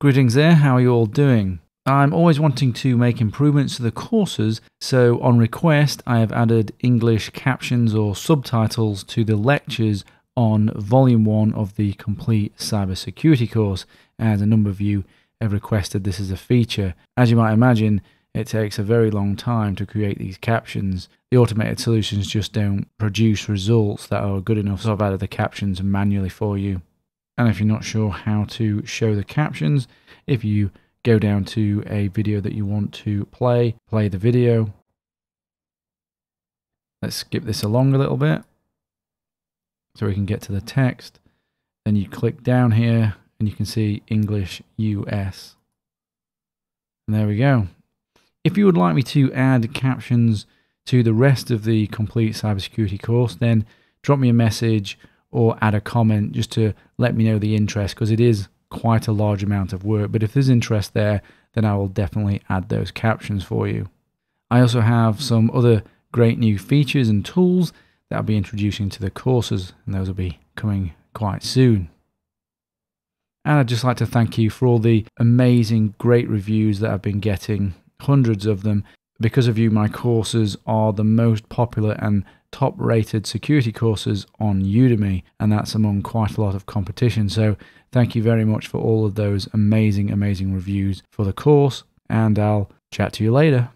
Greetings there, how are you all doing? I'm always wanting to make improvements to the courses, so on request, I have added English captions or subtitles to the lectures on Volume 1 of the Complete Cybersecurity course, as a number of you have requested this as a feature. As you might imagine, it takes a very long time to create these captions. The automated solutions just don't produce results that are good enough, so I've added the captions manually for you. And if you're not sure how to show the captions, if you go down to a video that you want to play, play the video. Let's skip this along a little bit so we can get to the text. Then you click down here and you can see English US. And there we go. If you would like me to add captions to the rest of the complete cybersecurity course, then drop me a message or add a comment just to let me know the interest because it is quite a large amount of work. But if there's interest there, then I will definitely add those captions for you. I also have some other great new features and tools that I'll be introducing to the courses, and those will be coming quite soon. And I'd just like to thank you for all the amazing, great reviews that I've been getting, hundreds of them. Because of you, my courses are the most popular and top rated security courses on Udemy, and that's among quite a lot of competition. So, thank you very much for all of those amazing, amazing reviews for the course, and I'll chat to you later.